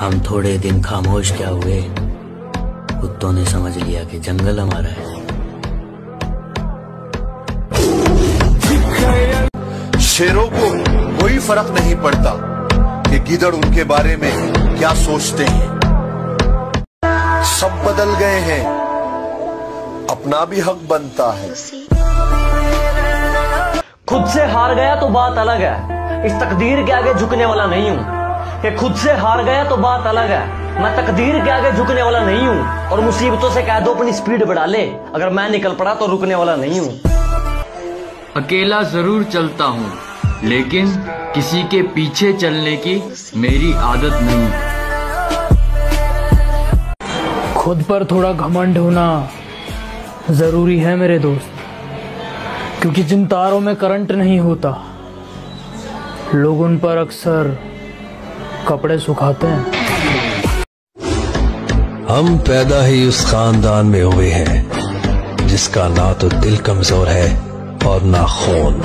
हम थोड़े दिन खामोश क्या हुए? कुत्तों ने समझ लिया कि जंगल हमारा है। शेरों को कोई फ़र्क नहीं पड़ता कि गिदड़ उनके बारे में क्या सोचते हैं। सब बदल गए हैं। अपना भी हक बनता है। खुद से हार गया तो बात अलग है। इस तकदीर के आगे झुकने वाला नहीं हूँ। कि खुद से हार गया तो बात अलग है। मैं तकदीर के आगे झुकने वाला नहीं हूँ और मुसीबतों से कह दो अपनी स्पीड बढ़ा ले। अगर मैं निकल पड़ा तो रुकने वाला नहीं हूँ। अकेला ज़रूर चलता हूँ लेकिन किसी के पीछे चलने की मेरी आदत नहीं। खुद पर थोड़ा घमंड होना ज़रूरी है मेरे दोस्त क्योंकि जिन तारों में करंट नहीं होता लोग उन पर अक्सर कपड़े सुखाते हैं। हम पैदा ही उस खानदान में हुए हैं, जिसका ना तो दिल कमज़ोर है और ना खून।